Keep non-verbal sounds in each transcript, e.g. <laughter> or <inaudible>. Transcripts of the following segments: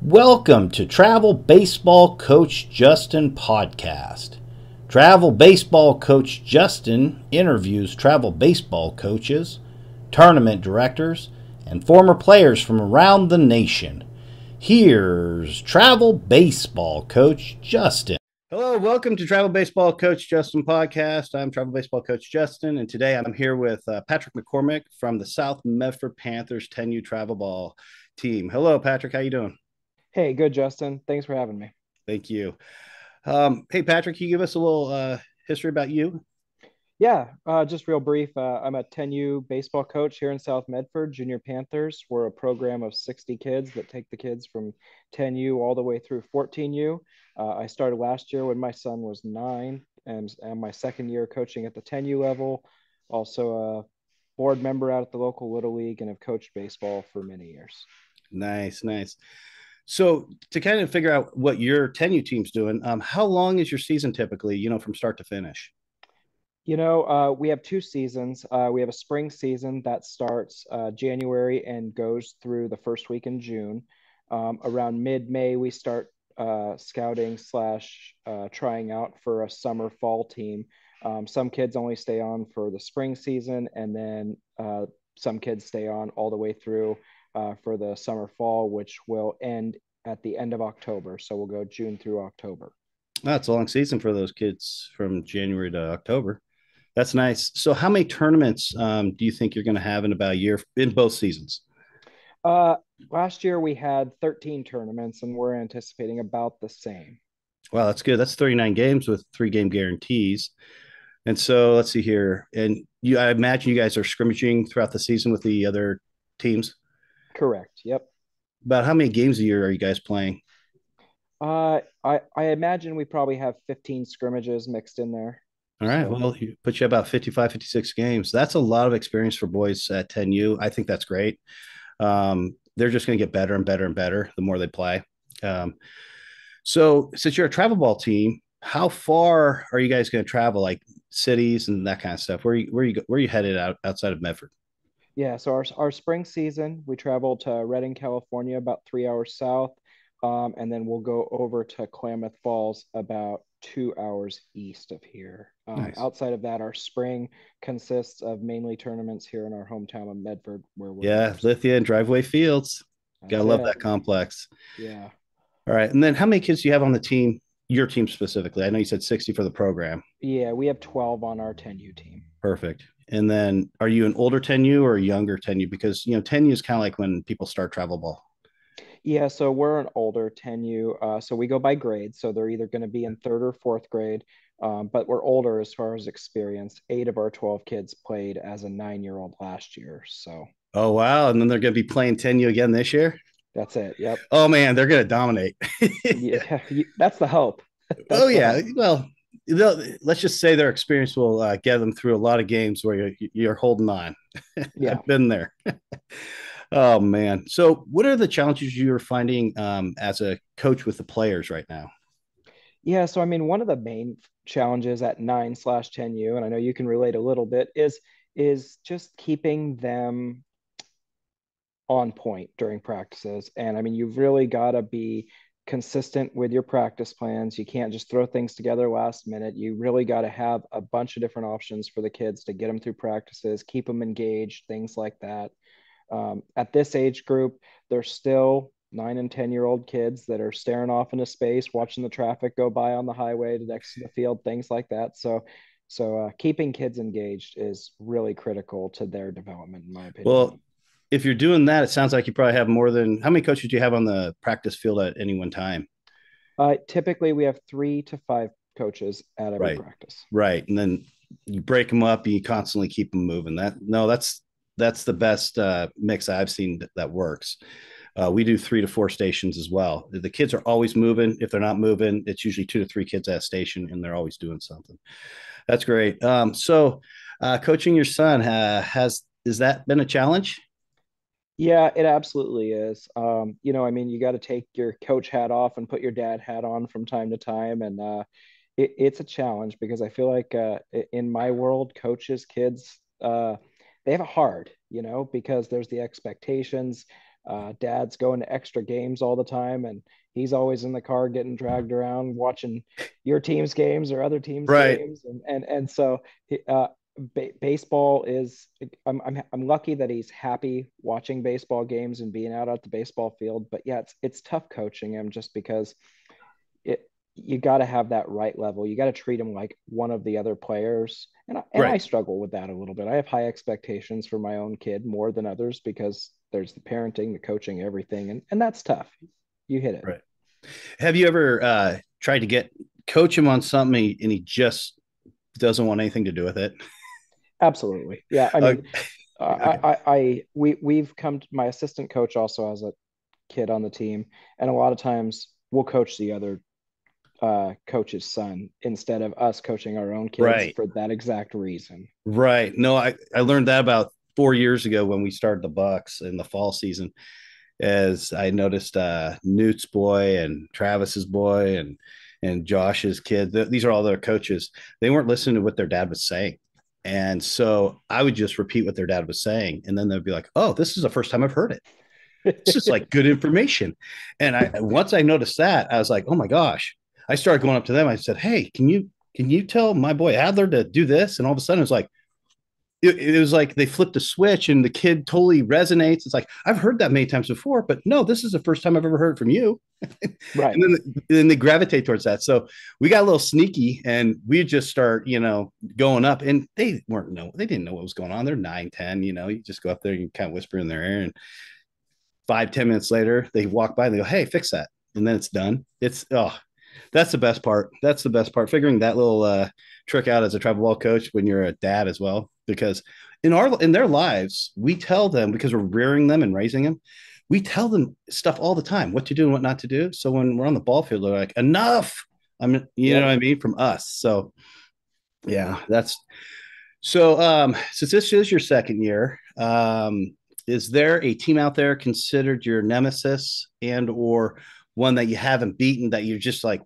Welcome to Travel Baseball Coach Justin Podcast. Travel Baseball Coach Justin interviews travel baseball coaches, tournament directors, and former players from around the nation. Here's Travel Baseball Coach Justin. Hello, welcome to Travel Baseball Coach Justin Podcast. I'm Travel Baseball Coach Justin, and today I'm here with uh, Patrick McCormick from the South Medford Panthers 10U Travel Ball team. Hello, Patrick. How are you doing? Hey, good, Justin. Thanks for having me. Thank you. Um, hey, Patrick, can you give us a little uh, history about you? Yeah, uh, just real brief. Uh, I'm a 10U baseball coach here in South Medford. Junior Panthers. We're a program of 60 kids that take the kids from 10U all the way through 14U. Uh, I started last year when my son was nine, and, and my second year coaching at the 10U level. Also a board member out at the local Little League and have coached baseball for many years. Nice, nice. So to kind of figure out what your 10U team's doing, um, how long is your season typically, you know, from start to finish? You know, uh, we have two seasons. Uh, we have a spring season that starts uh, January and goes through the first week in June. Um, around mid-May, we start uh, scouting slash uh, trying out for a summer fall team. Um, some kids only stay on for the spring season, and then uh, some kids stay on all the way through for the summer fall, which will end at the end of October. So we'll go June through October. That's a long season for those kids from January to October. That's nice. So, how many tournaments um, do you think you're going to have in about a year in both seasons? Uh, last year we had 13 tournaments, and we're anticipating about the same. Wow, that's good. That's 39 games with three game guarantees. And so, let's see here. And you, I imagine you guys are scrimmaging throughout the season with the other teams. Correct. Yep. About how many games a year are you guys playing? Uh, I I imagine we probably have 15 scrimmages mixed in there. All right. So, well, you put you about 55, 56 games. That's a lot of experience for boys at 10U. I think that's great. Um, they're just going to get better and better and better the more they play. Um, so, since you're a travel ball team, how far are you guys going to travel, like cities and that kind of stuff? Where you, where you where you headed out outside of Medford? Yeah, so our, our spring season, we traveled to Redding, California, about three hours south. Um, and then we'll go over to Klamath Falls, about two hours east of here. Um, nice. Outside of that, our spring consists of mainly tournaments here in our hometown of Medford, where we're. Yeah, Lithia and Driveway Fields. That's Gotta it. love that complex. Yeah. All right. And then how many kids do you have on the team, your team specifically? I know you said 60 for the program. Yeah, we have 12 on our 10U team. Perfect. And then are you an older 10U or a younger 10U? Because, you know, 10U is kind of like when people start travel ball. Yeah, so we're an older 10U. Uh, so we go by grade. So they're either going to be in third or fourth grade, um, but we're older as far as experience. Eight of our 12 kids played as a nine year old last year. So, oh, wow. And then they're going to be playing 10U again this year? That's it. Yep. Oh, man, they're going to dominate. <laughs> yeah, <laughs> that's the hope. <laughs> That's oh, yeah. Hope. Well, let's just say their experience will uh, get them through a lot of games where you're, you're holding on. <laughs> Yeah. I've been there. <laughs> oh man. So what are the challenges you're finding um, as a coach with the players right now? Yeah. So, I mean, one of the main challenges at nine slash 10U, and I know you can relate a little bit is, is just keeping them on point during practices. And I mean, you've really got to be consistent with your practice plans. You can't just throw things together last minute. You really got to have a bunch of different options for the kids to get them through practices, keep them engaged, things like that. Um, at this age group, they're still nine and 10 year old kids that are staring off into space, watching the traffic go by on the highway to next to the field, things like that. So, so uh, keeping kids engaged is really critical to their development, in my opinion. Well, if you're doing that, it sounds like you probably have more than how many coaches do you have on the practice field at any one time? Uh, typically, we have three to five coaches at every right. practice. Right, and then you break them up. You constantly keep them moving. That no, that's that's the best uh, mix I've seen that, that works. Uh, we do three to four stations as well. The kids are always moving. If they're not moving, it's usually two to three kids at a station, and they're always doing something. That's great. Um, so, uh, coaching your son uh, has has that been a challenge? Yeah, it absolutely is. Um, you know, I mean, you got to take your coach hat off and put your dad hat on from time to time, and uh, it, it's a challenge because I feel like uh, in my world, coaches, kids, uh, they have it hard, you know, because there's the expectations uh, dad's going to extra games all the time and he's always in the car getting dragged around watching your team's games or other teams right. games and and, and so uh, ba- baseball is I'm, I'm I'm lucky that he's happy watching baseball games and being out at the baseball field but yeah it's it's tough coaching him just because it you got to have that right level. You got to treat him like one of the other players. And, I, and right. I struggle with that a little bit. I have high expectations for my own kid more than others because there's the parenting the coaching everything and and that's tough. You hit it. Right. Have you ever uh tried to get coach him on something and he just doesn't want anything to do with it Absolutely. Yeah. I mean, <laughs> uh, I, I, I, we, we've come, to, my assistant coach also has a kid on the team. And a lot of times we'll coach the other uh, coach's son instead of us coaching our own kids right. for that exact reason. Right. No, I, I learned that about four years ago when we started the Bucks in the fall season. As I noticed, uh, Newt's boy and Travis's boy and and Josh's kid. These are all their coaches. They weren't listening to what their dad was saying. And so I would just repeat what their dad was saying. And then they'd be like, oh, this is the first time I've heard it. This is like good information. And I once I noticed that, I was like, oh my gosh. I started going up to them. I said, Hey, can you can you tell my boy Adler to do this? And all of a sudden it's like, it, it, was like they flipped a switch and the kid totally resonates. It's like, I've heard that many times before, but no, this is the first time I've ever heard from you. <laughs> Right. and then, then they gravitate towards that. So we got a little sneaky and we just start, you know, going up and they weren't know, they didn't know what was going on. They're nine, 10, you know, you just go up there and you kind of whisper in their ear and five, ten minutes later, they walk by and they go, Hey, fix that. And then it's done. It's, oh, that's the best part. That's the best part. Figuring that little uh, trick out as a travel ball coach when you're a dad as well because in our in their lives we tell them because we're rearing them and raising them we tell them stuff all the time what to do and what not to do. So when we're on the ball field they're like enough! I mean you yeah. know what i mean? From us. So yeah that's so um since this is your second year um is there a team out there considered your nemesis and or one that you haven't beaten that you're just like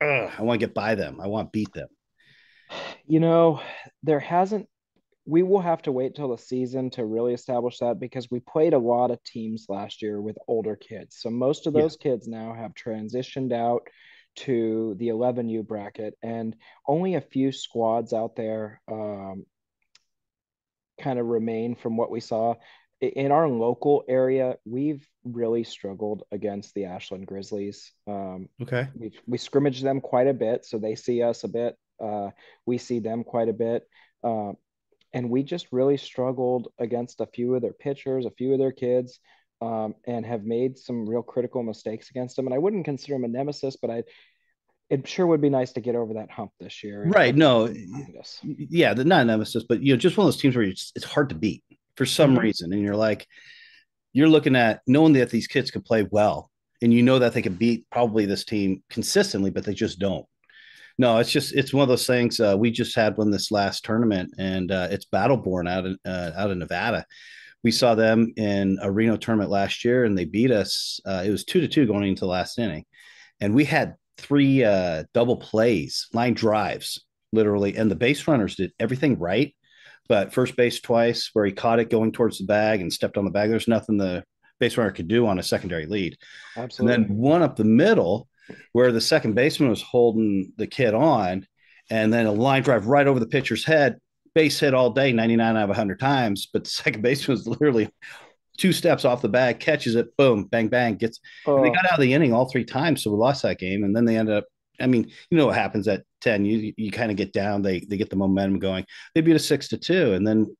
i want to get by them. I want to beat them you know there hasn't we will have to wait till the season to really establish that because we played a lot of teams last year with older kids. So most of those yeah. kids now have transitioned out to the 11U bracket, and only a few squads out there um, kind of remain from what we saw. In our local area, we've really struggled against the Ashland Grizzlies. Um, okay. We, we scrimmage them quite a bit, so they see us a bit. Uh, we see them quite a bit. Uh, and we just really struggled against a few of their pitchers, a few of their kids, um, and have made some real critical mistakes against them. And I wouldn't consider them a nemesis, but I, it sure would be nice to get over that hump this year. Right? No, yeah, the not nemesis, but you know, just one of those teams where it's, it's hard to beat for some mm-hmm. reason, and you're like, you're looking at knowing that these kids can play well, and you know that they can beat probably this team consistently, but they just don't no, it's just it's one of those things. Uh, we just had one this last tournament, and uh, it's Battleborn out in uh, out in Nevada. We saw them in a Reno tournament last year, and they beat us. Uh, it was two to two going into the last inning, and we had three uh, double plays, line drives, literally, and the base runners did everything right. But first base twice, where he caught it going towards the bag and stepped on the bag. There's nothing the base runner could do on a secondary lead. Absolutely. And then one up the middle where the second baseman was holding the kid on, and then a line drive right over the pitcher's head, base hit all day, 99 out of 100 times. But the <laughs> second baseman was literally two steps off the bag, catches it, boom, bang, bang, gets. Oh. they got out of the inning all three times, so we lost that game. And then they ended up. I mean, you know what happens at 10. You you kind of get down, they they get the momentum going. They beat a six to two. And then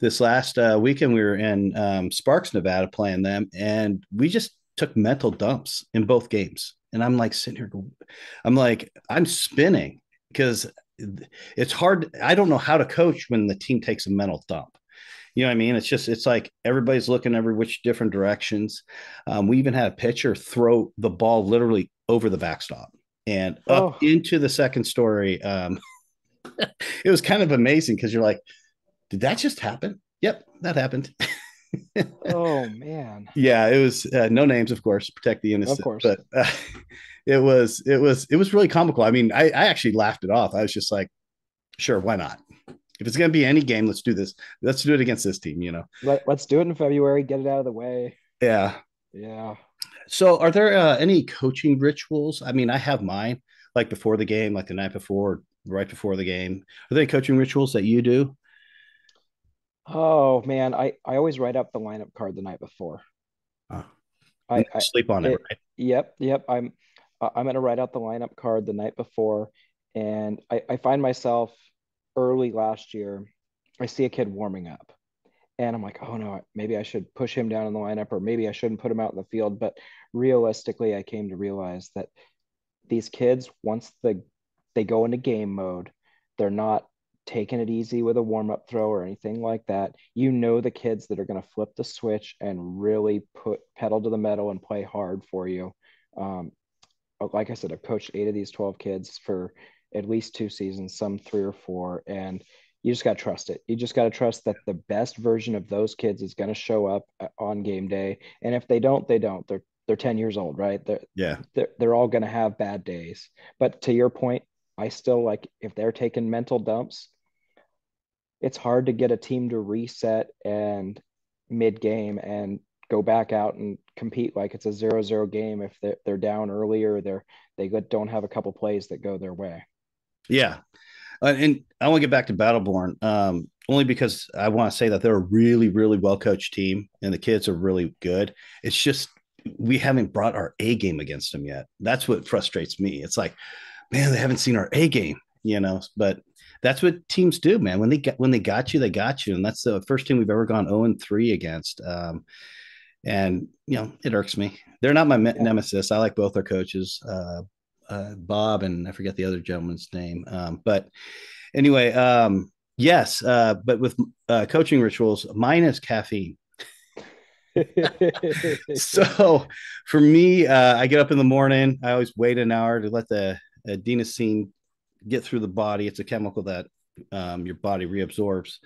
this last uh, weekend we were in um, Sparks, Nevada, playing them, and we just took mental dumps in both games and I'm like sitting here, I'm like, I'm spinning because it's hard. I don't know how to coach when the team takes a mental dump. You know what I mean? It's just, it's like everybody's looking every which different directions. Um, we even had a pitcher throw the ball literally over the backstop and up oh. into the second story. Um, <laughs> it was kind of amazing because you're like, did that just happen? Yep, that happened. <laughs> oh man. Yeah, it was uh, no names, of course, protect the innocent. Of course, but uh, <laughs> it was it was it was really comical. I mean, I, I actually laughed it off. I was just like, sure, why not? If it's going to be any game, let's do this. Let's do it against this team. You know, Let, let's do it in February. Get it out of the way. Yeah. Yeah. So, are there uh, any coaching rituals? I mean, I have mine, like before the game, like the night before, right before the game. Are there any coaching rituals that you do? Oh man, I I always write up the lineup card the night before. Uh, I, I sleep on it, it, right? yep, yep. I'm I'm gonna write out the lineup card the night before, and I, I find myself early last year. I see a kid warming up, and I'm like, oh no, maybe I should push him down in the lineup, or maybe I shouldn't put him out in the field. But realistically, I came to realize that these kids, once the they go into game mode, they're not taking it easy with a warm up throw or anything like that. You know the kids that are going to flip the switch and really put pedal to the metal and play hard for you. Um, like I said, I've coached eight of these 12 kids for at least two seasons, some three or four. And you just got to trust it. You just got to trust that the best version of those kids is going to show up uh, on game day. And if they don't, they don't. They're they're 10 years old, right? They're Yeah. they're, they're all going to have bad days. But to your point, I still like if they're taking mental dumps, it's hard to get a team to reset and mid game and go back out and compete like it's a zero zero game if they're, they're down earlier they're they don't have a couple plays that go their way Yeah. Uh, and I want to get back to Battleborn, um, only because I want to say that they're a really, really well coached team and the kids are really good. It's just we haven't brought our A game against them yet. That's what frustrates me. It's like, man, they haven't seen our A game, you know. But that's what teams do, man. When they get when they got you, they got you, and that's the first team we've ever gone zero and three against. Um, and you know, it irks me. They're not my yeah. nemesis. I like both our coaches, uh, uh, Bob and I forget the other gentleman's name. Um, but anyway, um, yes, uh, but with uh, coaching rituals, mine is caffeine. <laughs> <laughs> so for me, uh, I get up in the morning. I always wait an hour to let the adenosine get through the body. It's a chemical that um, your body reabsorbs.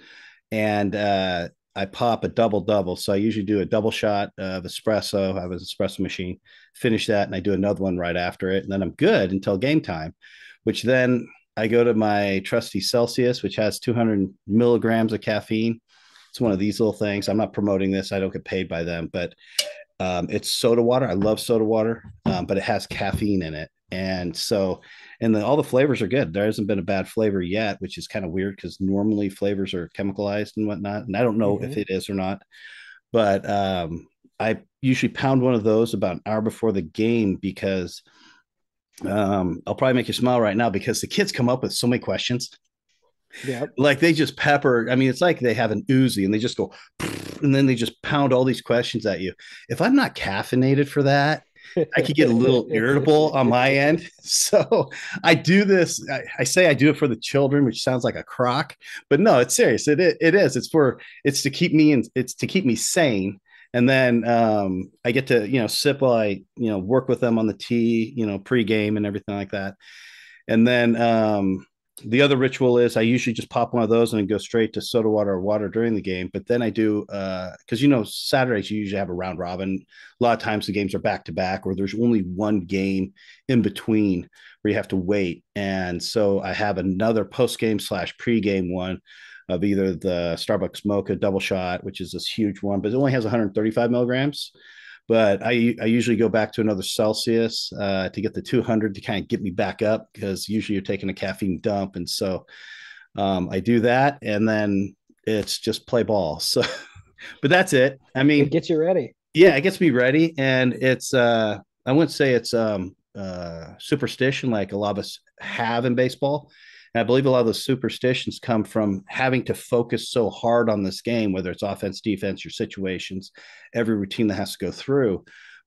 And uh, I pop a double double. So I usually do a double shot of espresso. I have an espresso machine, finish that, and I do another one right after it. And then I'm good until game time, which then I go to my trusty Celsius, which has 200 milligrams of caffeine. It's one of these little things. I'm not promoting this. I don't get paid by them, but um, it's soda water. I love soda water, um, but it has caffeine in it. And so, and the, all the flavors are good. There hasn't been a bad flavor yet, which is kind of weird because normally flavors are chemicalized and whatnot. And I don't know mm-hmm. if it is or not, but um, I usually pound one of those about an hour before the game because um, I'll probably make you smile right now because the kids come up with so many questions. Yeah. <laughs> Like they just pepper. I mean, it's like they have an Uzi and they just go, <laughs> and then they just pound all these questions at you. If I'm not caffeinated for that, I could get a little <laughs> irritable on my end. So I do this. I, I, say I do it for the children, which sounds like a crock, but no, it's serious. It, it, it is. It's for, it's to keep me in, it's to keep me sane. And then um, I get to, you know, sip while I, you know, work with them on the tea, you know, pre-game and everything like that. And then, um, the other ritual is I usually just pop one of those and go straight to soda water or water during the game. But then I do because uh, you know Saturdays you usually have a round robin. A lot of times the games are back to back, or there's only one game in between where you have to wait. And so I have another post game slash pre game one of either the Starbucks Mocha double shot, which is this huge one, but it only has 135 milligrams but I, I usually go back to another Celsius uh, to get the 200 to kind of get me back up because usually you're taking a caffeine dump. And so um, I do that and then it's just play ball. <laughs> So, but that's it. I mean, it gets you ready. Yeah, it gets me ready. And it's, uh, I wouldn't say it's um, uh, superstition like a lot of us have in baseball. And I believe a lot of those superstitions come from having to focus so hard on this game, whether it's offense, defense, your situations, every routine that has to go through.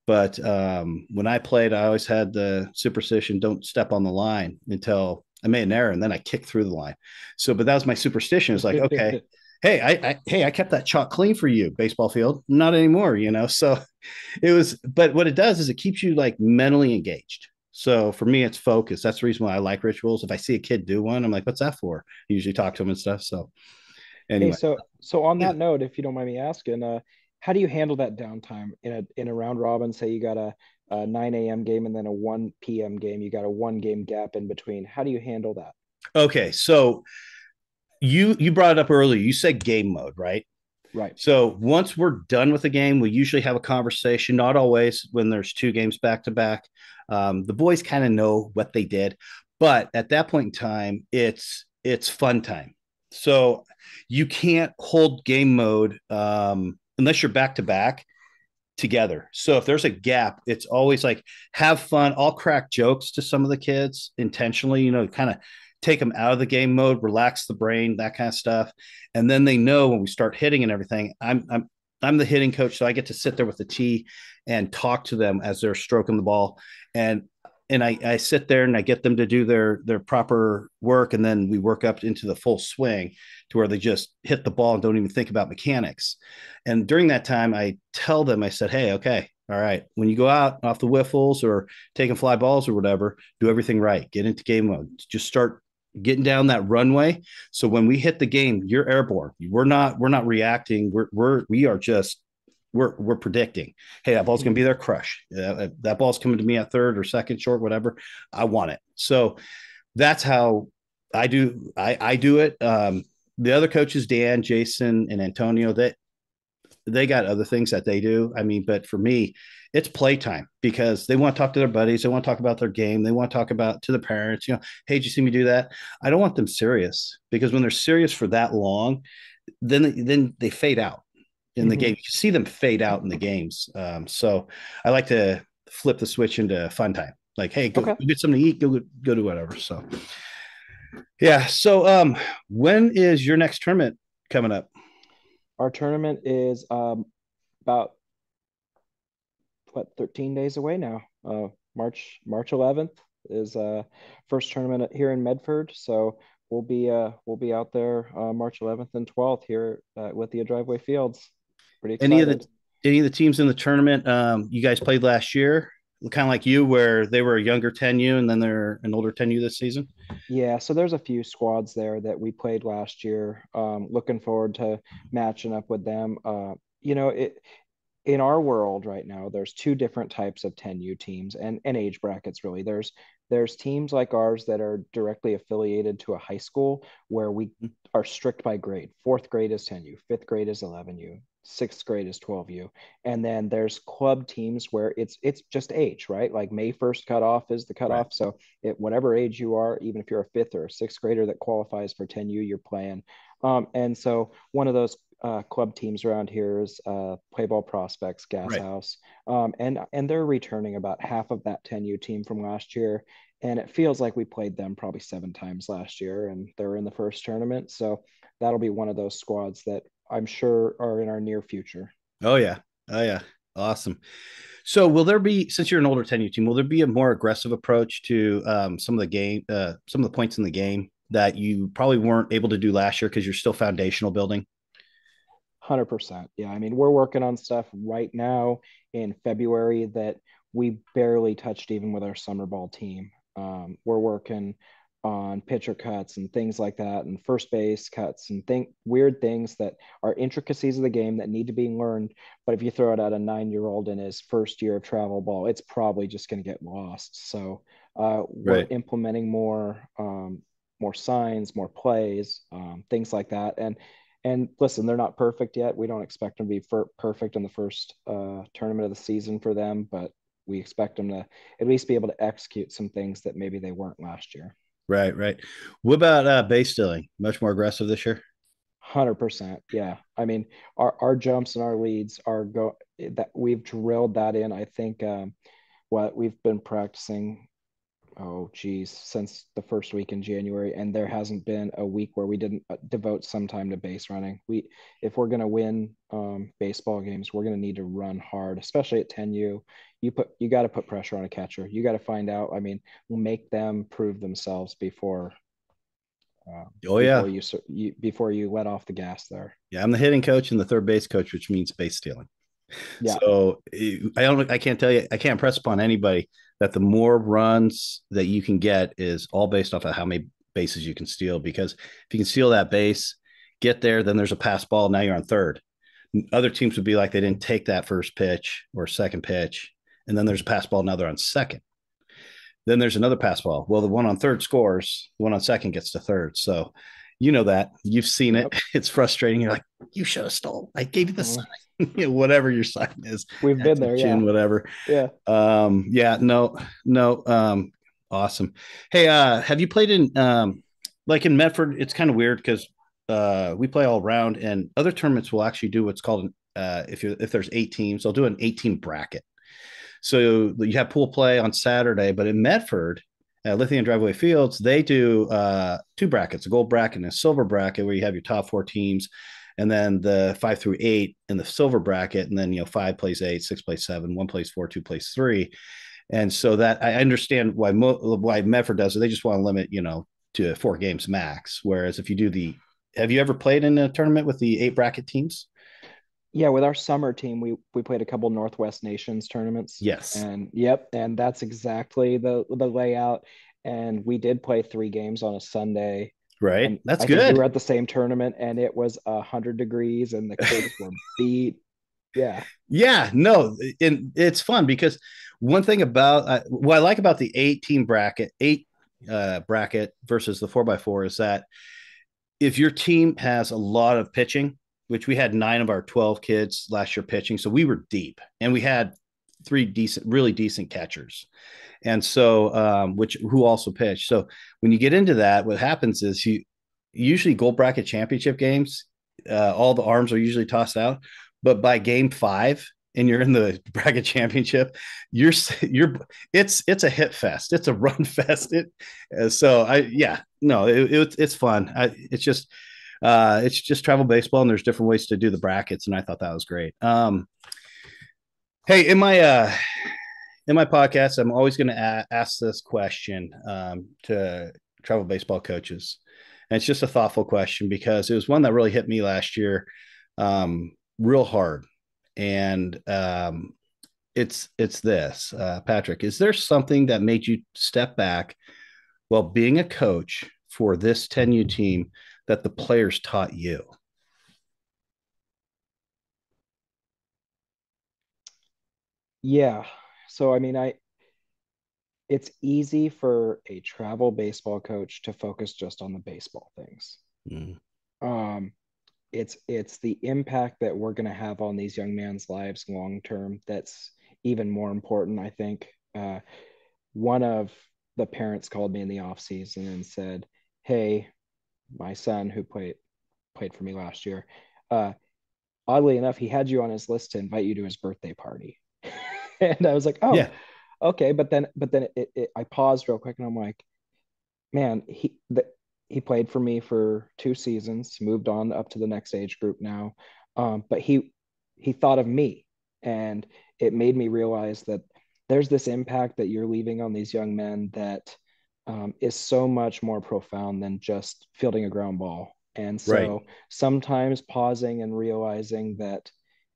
But um, when I played, I always had the superstition don't step on the line until I made an error and then I kicked through the line. So, but that was my superstition. It's like, okay, <laughs> hey, I, I, hey, I kept that chalk clean for you, baseball field. Not anymore, you know. So <laughs> it was, but what it does is it keeps you like mentally engaged. So for me, it's focus. That's the reason why I like rituals. If I see a kid do one, I'm like, what's that for? I usually talk to them and stuff. So anyway. Hey, so so on that yeah. note, if you don't mind me asking, uh, how do you handle that downtime in a in a round robin? Say you got a, a 9 a.m. game and then a 1 p.m. game. You got a one game gap in between. How do you handle that? Okay, so you you brought it up earlier. You said game mode, right? Right. So once we're done with the game, we usually have a conversation. Not always when there's two games back to back. Um, the boys kind of know what they did, but at that point in time, it's it's fun time. So you can't hold game mode um, unless you're back to back together. So if there's a gap, it's always like have fun. I'll crack jokes to some of the kids intentionally, you know, kind of take them out of the game mode, relax the brain, that kind of stuff. And then they know when we start hitting and everything, I'm I'm I'm the hitting coach, so I get to sit there with the tee and talk to them as they're stroking the ball. And and I, I sit there and I get them to do their their proper work, and then we work up into the full swing to where they just hit the ball and don't even think about mechanics. And during that time, I tell them, I said, "Hey, okay, all right, when you go out off the whiffles or taking fly balls or whatever, do everything right. Get into game mode. Just start getting down that runway. So when we hit the game, you're airborne. We're not we're not reacting. We're we're we are just we're we're predicting. Hey, that ball's going to be their crush. Uh, that ball's coming to me at third or second, short, whatever. I want it. So that's how I do. I I do it. Um, the other coaches, Dan, Jason, and Antonio, that they got other things that they do. I mean, but for me, it's playtime because they want to talk to their buddies. They want to talk about their game. They want to talk about to the parents, you know, hey, did you see me do that? I don't want them serious because when they're serious for that long, then then they fade out in the mm-hmm. game. You see them fade out in the games. Um, so I like to flip the switch into fun time. Like, hey, go, okay. go get something to eat. Go go do whatever. So yeah. So um, when is your next tournament coming up? Our tournament is um, about what 13 days away now. Uh, March March 11th is uh first tournament here in Medford, so we'll be uh we'll be out there uh, March 11th and 12th here uh, with the Driveway Fields. Pretty excited. Any of the any of the teams in the tournament um, you guys played last year? Kind of like you, where they were a younger 10U and then they're an older 10U this season. Yeah, so there's a few squads there that we played last year. Um, looking forward to matching up with them. Uh, you know, it in our world right now, there's two different types of 10U teams and, and age brackets really. There's there's teams like ours that are directly affiliated to a high school where we mm-hmm. are strict by grade. Fourth grade is 10U, fifth grade is 11U, sixth grade is 12U. And then there's club teams where it's it's just age, right? Like May 1st cutoff is the cutoff. Right. So at whatever age you are, even if you're a fifth or a sixth grader that qualifies for 10U, you're playing. Um, and so one of those uh, club teams around here is uh, Play Ball Prospects, Gas right. House, um, and and they're returning about half of that 10U team from last year, and it feels like we played them probably seven times last year, and they're in the first tournament, so that'll be one of those squads that I'm sure are in our near future. Oh yeah, oh yeah, awesome. So will there be since you're an older 10U team, will there be a more aggressive approach to um, some of the game, uh, some of the points in the game that you probably weren't able to do last year because you're still foundational building? Hundred percent. Yeah, I mean, we're working on stuff right now in February that we barely touched even with our summer ball team. Um, we're working on pitcher cuts and things like that, and first base cuts and think weird things that are intricacies of the game that need to be learned. But if you throw it at a nine-year-old in his first year of travel ball, it's probably just going to get lost. So uh, we're right. implementing more, um, more signs, more plays, um, things like that, and and listen, they're not perfect yet. We don't expect them to be for, perfect in the first uh, tournament of the season for them, but we expect them to at least be able to execute some things that maybe they weren't last year. Right, right. What about uh, base stealing? Much more aggressive this year. Hundred percent. Yeah. I mean, our our jumps and our leads are go that we've drilled that in. I think um, what we've been practicing oh geez since the first week in january and there hasn't been a week where we didn't uh, devote some time to base running. We if we're going to win um, baseball games we're going to need to run hard especially at 10u you put you got to put pressure on a catcher. You got to find out i mean we'll make them prove themselves before uh, oh yeah. you, you before you let off the gas there. Yeah i'm the hitting coach and the third base coach which means base stealing yeah. So I don't, I can't tell you, I can't press upon anybody that the more runs that you can get is all based off of how many bases you can steal. Because if you can steal that base, get there, then there's a pass ball. Now you're on third. Other teams would be like they didn't take that first pitch or second pitch, and then there's a pass ball. Now they're on second. Then there's another pass ball. Well, the one on third scores, the one on second gets to third. So you know that you've seen it. Yep. <laughs> It's frustrating. You're like, you should have stole. I gave you the mm-hmm. sign, <laughs> you know, whatever your sign is. We've been there, yeah. Whatever. Yeah. Um. Yeah. No. No. Um. Awesome. Hey. Uh. Have you played in um, like in Medford? It's kind of weird because uh we play all around, and other tournaments will actually do what's called an uh if you if there's eight teams, they'll do an 18 bracket. So you have pool play on Saturday, but in Medford, at Lithia Driveway Fields, they do uh, two brackets, a gold bracket and a silver bracket, where you have your top four teams, and then the five through eight in the silver bracket, and then you know five plays eight, six plays seven, one plays four, two plays three, and so that I understand why Mo- why Medford does it. They just want to limit, you know, to four games max. Whereas if you do the, have you ever played in a tournament with the eight bracket teams? Yeah, with our summer team, we we played a couple Northwest Nations tournaments. Yes. And yep, and that's exactly the the layout. And we did play three games on a Sunday. Right. And that's I good. we were at the same tournament and it was a hundred degrees and the kids were <laughs> beat. Yeah. Yeah. No, and it's fun because one thing about uh, what I like about the eight team bracket, eight uh, bracket versus the four by four is that if your team has a lot of pitching, which we had nine of our 12 kids last year pitching. So we were deep and we had three decent, really decent catchers. And so, um, which who also pitched. So when you get into that, what happens is you usually gold bracket championship games, uh, all the arms are usually tossed out. But by game five, and you're in the <laughs> bracket championship, you're you're it's it's a hit fest. It's a <laughs> run fest. It uh, so I yeah no it, it, it's fun. I, it's just uh, it's just travel baseball, and there's different ways to do the brackets, and I thought that was great. Um, hey, in my uh, in my podcast, I'm always going to a- ask this question um, to travel baseball coaches, and it's just a thoughtful question because it was one that really hit me last year, um, real hard, and um, it's it's this, uh, Patrick. Is there something that made you step back while being a coach for this 10U team? That the players taught you? Yeah. So, I mean, I, it's easy for a travel baseball coach to focus just on the baseball things. Mm. Um, it's it's the impact that we're going to have on these young men's lives long term that's even more important i think uh, one of the parents called me in the off season and said hey my son who played played for me last year. Uh, oddly enough, he had you on his list to invite you to his birthday party, <laughs> and I was like, oh, yeah. okay. But then, but then it, it, I paused real quick, and I'm like, man, he the, he played for me for two seasons, moved on up to the next age group now, um, but he he thought of me, and it made me realize that there's this impact that you're leaving on these young men that um, is so much more profound than just fielding a ground ball. And so right. sometimes pausing and realizing that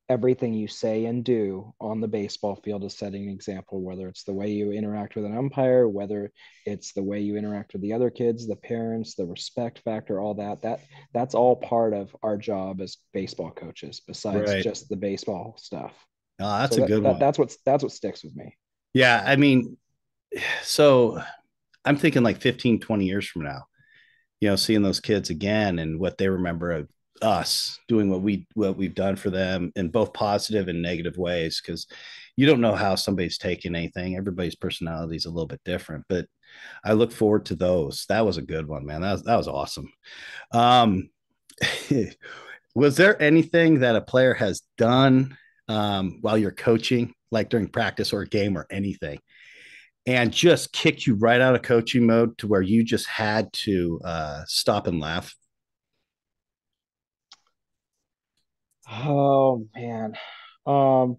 everything you say and do on the baseball field is setting an example, whether it's the way you interact with an umpire, whether it's the way you interact with the other kids, the parents, the respect factor, all that, that that's all part of our job as baseball coaches, besides right. just the baseball stuff. Oh, that's so a good that, one. that's what that's what sticks with me. Yeah. I mean, <sighs> so I'm thinking like 15, 20 years from now, you know, seeing those kids again and what they remember of us doing what we what we've done for them in both positive and negative ways because you don't know how somebody's taking anything. Everybody's personality is a little bit different but i look forward to those. That was a good one man. That was that was awesome. Um <laughs> was there anything that a player has done um, while you're coaching like during practice or a game or anything and just kicked you right out of coaching mode to where you just had to uh, stop and laugh? Oh man. Um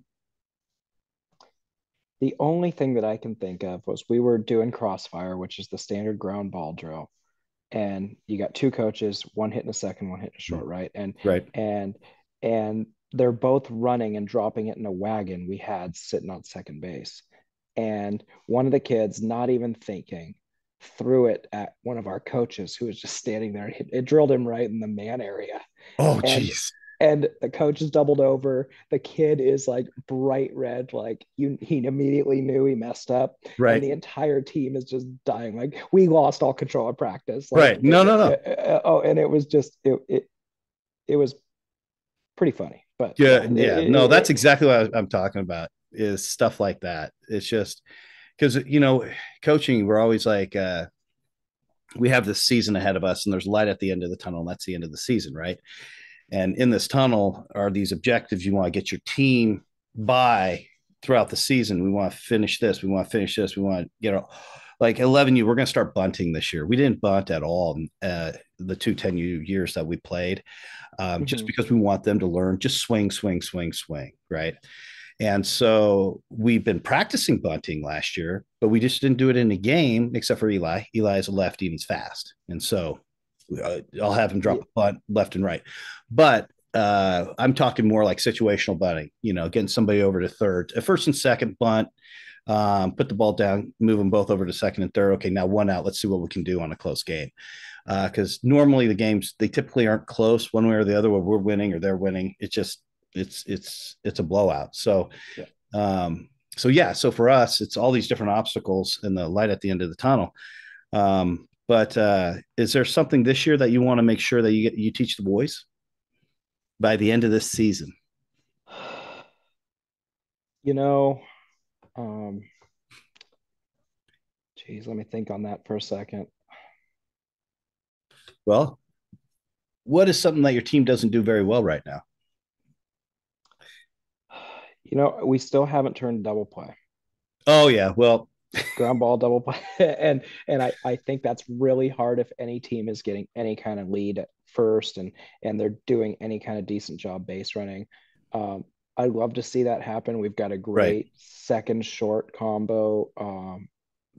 the only thing that I can think of was we were doing crossfire, which is the standard ground ball drill. And you got two coaches, one hitting a second, one hitting a short, right? And right. And and they're both running and dropping it in a wagon we had sitting on second base and one of the kids, not even thinking, threw it at one of our coaches who was just standing there. It, it drilled him right in the man area. Oh, jeez. and the coach is doubled over. The kid is like bright red, like you he immediately knew he messed up. Right. And the entire team is just dying. Like we lost all control of practice. Like, right. No, no, no. Uh, uh, oh, and it was just it it it was pretty funny. But yeah, yeah. It, no, that's exactly what I'm talking about. Is stuff like that. It's just because you know, coaching, we're always like uh we have this season ahead of us and there's light at the end of the tunnel and that's the end of the season right and in this tunnel are these objectives you want to get your team by throughout the season. We want to finish this. We want to finish this. We want to, you know, like 11 you we're going to start bunting this year. We didn't bunt at all uh, the two 10 years that we played um, mm-hmm. just because we want them to learn just swing, swing, swing, swing. Right. And so we've been practicing bunting last year, but we just didn't do it in a game except for Eli. Eli is a lefty and he's fast. And so uh, I'll have him drop a bunt left and right. But uh, I'm talking more like situational bunting, you know, getting somebody over to third, a first and second bunt, um, put the ball down, move them both over to second and third. Okay, now one out. Let's see what we can do on a close game. Because uh, normally the games they typically aren't close one way or the other. Where we're winning or they're winning, it's just it's it's it's a blowout. So, yeah. um, so yeah. So for us, it's all these different obstacles and the light at the end of the tunnel. Um, but uh, is there something this year that you want to make sure that you get, you teach the boys by the end of this season? You know, um, geez, let me think on that for a second. Well, what is something that your team doesn't do very well right now? You know, we still haven't turned double play. Oh yeah, well, <laughs> ground ball double play. <laughs> And and I, I think that's really hard if any team is getting any kind of lead at first and and they're doing any kind of decent job base running. Um, i'd love to see that happen. We've got a great right. second short combo um,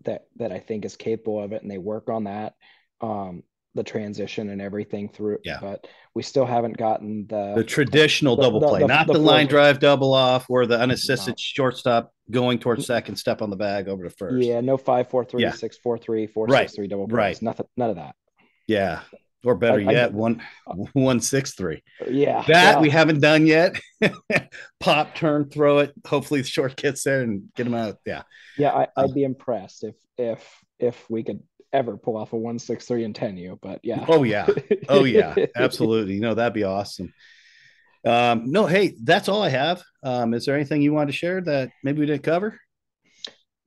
that that i think is capable of it and they work on that. Um, the transition and everything through. Yeah. But we still haven't gotten the the traditional the, double play, the, not the, line drive double off or the unassisted no. shortstop going towards second, step on the bag over to first. Yeah, no five four three yeah. six four three four right. six three double plays. Right. Nothing, none of that. Yeah. Or better I, yet, I, one one six three. Yeah. That yeah. we haven't done yet. <laughs> Pop, turn, throw it. Hopefully the short gets there and get them out. Yeah. Yeah, I, I'd um, be impressed if if if we could ever pull off a one six three and ten you, but yeah. Oh yeah. Oh yeah. <laughs> Absolutely. You know, that'd be awesome. Um, no, hey, that's all I have. Um, is there anything you want to share that maybe we didn't cover?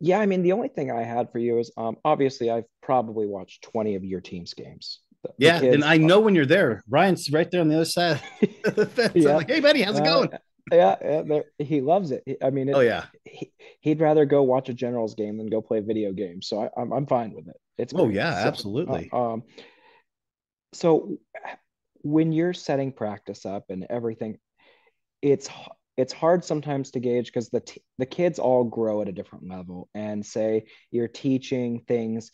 Yeah, I mean, the only thing I had for you is um, obviously I've probably watched 20 of your team's games. The, yeah, the kids, and I know when you're there. Ryan's right there on the other side of the <laughs> fence. Yeah. I'm like, hey, buddy, how's it uh, going? Uh, yeah, yeah he loves it. I mean, it, oh yeah, he, would rather go watch a Generals game than go play video games. So I, am I'm, I'm fine with it. It's oh yeah, so, absolutely. Uh, um, so when you're setting practice up and everything, it's it's hard sometimes to gauge because the t- the kids all grow at a different level. And say you're teaching things,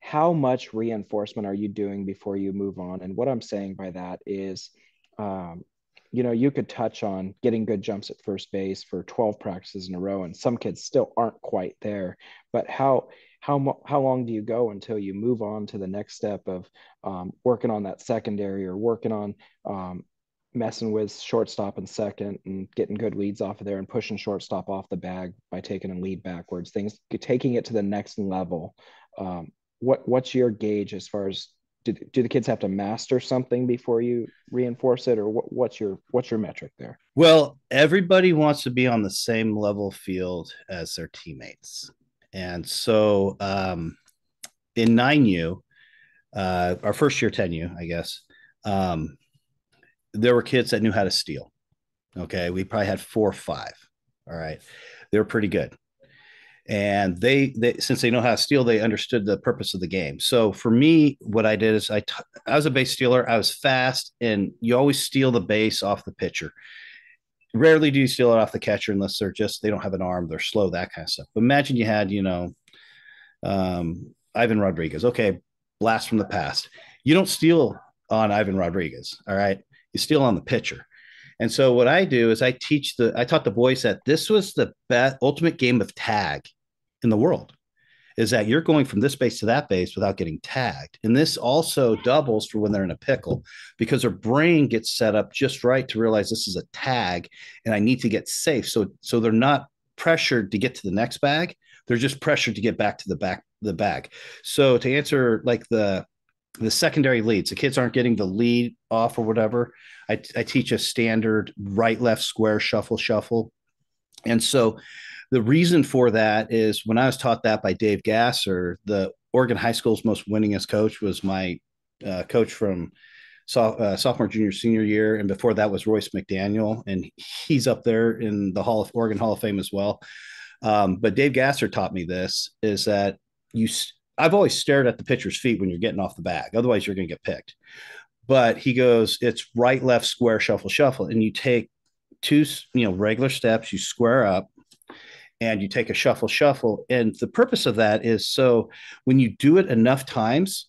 how much reinforcement are you doing before you move on? And what I'm saying by that is. Um, you know, you could touch on getting good jumps at first base for 12 practices in a row, and some kids still aren't quite there. But how how how long do you go until you move on to the next step of um, working on that secondary or working on um, messing with shortstop and second and getting good leads off of there and pushing shortstop off the bag by taking a lead backwards, things taking it to the next level. Um, what what's your gauge as far as do, do the kids have to master something before you reinforce it or what, what's your what's your metric there well everybody wants to be on the same level field as their teammates and so um, in 9u uh, our first year 10u i guess um, there were kids that knew how to steal. Okay we probably had four or five. All right they were pretty good. And they, they since they know how to steal they understood the purpose of the game. So for me what i did is I, t- I was a base stealer. I was fast and you always steal the base off the pitcher rarely do you steal it off the catcher unless they're just they don't have an arm they're slow that kind of stuff. But imagine you had you know um, ivan rodriguez. Okay blast from the past. You don't steal on ivan rodriguez all right? You steal on the pitcher. And so what I do is I teach the I taught the boys that this was the best ultimate game of tag in the world. Is that you're going from this base to that base without getting tagged. And this also doubles for when they're in a pickle because their brain gets set up just right to realize this is a tag and I need to get safe. So so they're not pressured to get to the next bag. They're just pressured to get back to the back the bag. So to answer like the the secondary leads, the kids aren't getting the lead off or whatever. I, I teach a standard right left square shuffle shuffle. And so the reason for that is when I was taught that by Dave Gasser, the Oregon High School's most winningest coach was my uh, coach from so, uh, sophomore, junior, senior year, and before that was Royce McDaniel, and he's up there in the Hall of Oregon Hall of Fame as well. Um, but Dave Gasser taught me this: is that you. I've always stared at the pitcher's feet when you're getting off the bag, otherwise you're going to get picked. But he goes, it's right, left, square, shuffle, shuffle, and you take two, you know, regular steps, you square up, and you take a shuffle shuffle. And the purpose of that is so when you do it enough times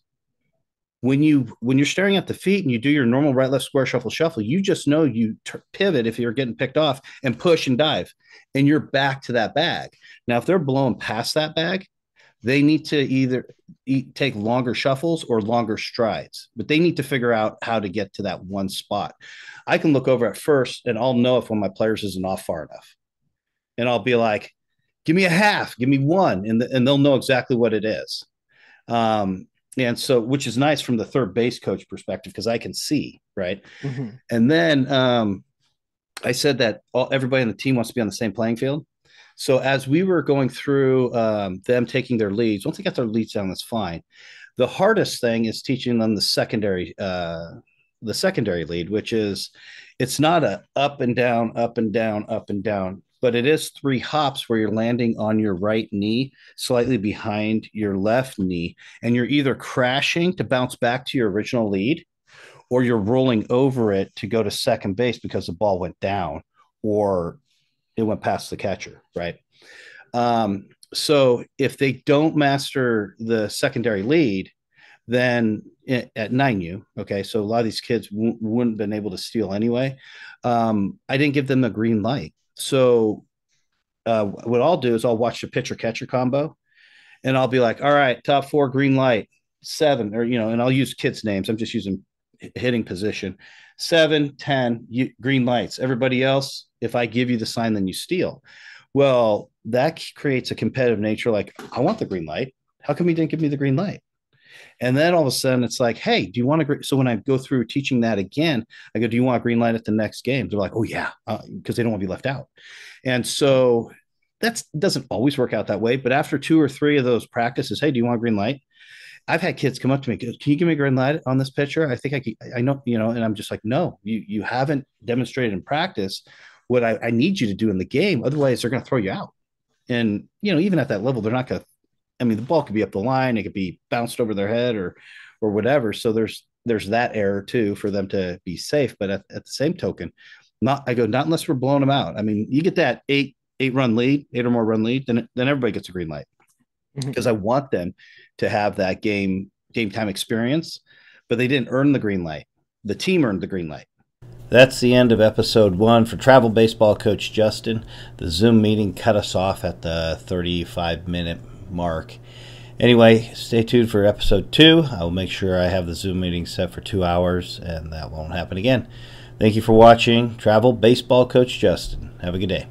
when you when you're staring at the feet and you do your normal right left square shuffle shuffle you just know you t- pivot if you're getting picked off and push and dive and you're back to that bag. Now if they're blowing past that bag they need to either eat, take longer shuffles or longer strides but they need to figure out how to get to that one spot. I can look over at first and i'll know if one of my players isn't off far enough. And i'll be like give me a half, give me one, and, the, and they'll know exactly what it is. Um, and so, which is nice from the third base coach perspective because I can see, right? Mm-hmm. And then um, I said that all, everybody on the team wants to be on the same playing field. So as we were going through um, them taking their leads, once they got their leads down, that's fine. The hardest thing is teaching them the secondary, uh, the secondary lead, which is it's not a up and down, up and down, up and down but it is three hops where you're landing on your right knee, slightly behind your left knee, and you're either crashing to bounce back to your original lead, or you're rolling over it to go to second base because the ball went down or it went past the catcher, right? Um, so if they don't master the secondary lead, then at 9U, okay, so a lot of these kids w- wouldn't have been able to steal anyway. Um, I didn't give them a green light so uh, what I'll do is I'll watch the pitcher catcher combo and I'll be like, all right, top four green light, seven, or, you know, and I'll use kids' names. I'm just using hitting position. Seven, 10, you, green lights. Everybody else, if I give you the sign, then you steal. Well, that creates a competitive nature. Like, I want the green light. How come you didn't give me the green light? And then all of a sudden it's like, hey, do you want to? So when I go through teaching that again, I go, do you want a green light at the next game? They're like, oh yeah, because uh, they don't want to be left out. And so that doesn't always work out that way. But after two or three of those practices, hey, do you want a green light? I've had kids come up to me, can you give me a green light on this pitcher? I think I can, I know, you know, and I'm just like, no, you you haven't demonstrated in practice what I, I need you to do in the game. Otherwise, they're going to throw you out. And you know, even at that level, they're not going to I mean, the ball could be up the line, it could be bounced over their head or or whatever. So there's there's that error too for them to be safe. But at, at the same token, not I go not unless we're blowing them out. I mean, you get that eight eight run lead, eight or more run lead, then then everybody gets a green light because mm-hmm. I want them to have that game game time experience. But they didn't earn the green light. The team earned the green light. That's the end of episode one for travel baseball coach Justin. The Zoom meeting cut us off at the 35 minute mark. Anyway, stay tuned for episode two. I will make sure I have the Zoom meeting set for two hours, and that won't happen again. Thank you for watching. Travel Baseball Coach Justin. Have a good day.